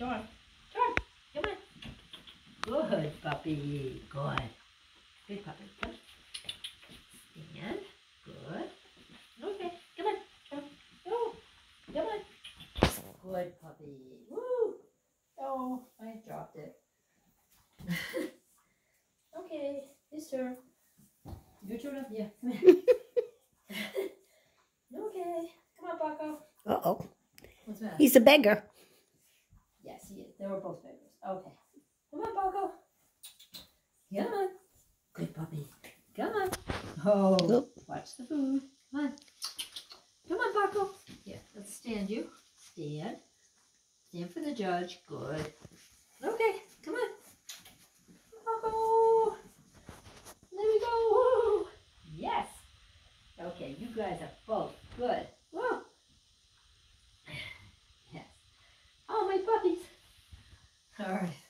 Sean. Sean, come on. Good puppy. Good. Good puppy. Come. Stand. Good. Okay. Come on. Sean. Go. Come on. Good puppy. Woo. Oh, I dropped it. okay. This turn. Your turn. Yeah. Come here. okay. Come on, Pocco. Uh-oh. What's that? He's a beggar. Is. They were both beggars. Okay. Come on, Pocco. Come on. Good puppy. Come on. Oh, Oop. watch the food. Come on. Come on, Pocco. Yeah, let's stand you. Stand. Stand for the judge. Good. Okay, come on. Pocco. There we go. Woo. Yes. Okay, you guys are both good. Whoa.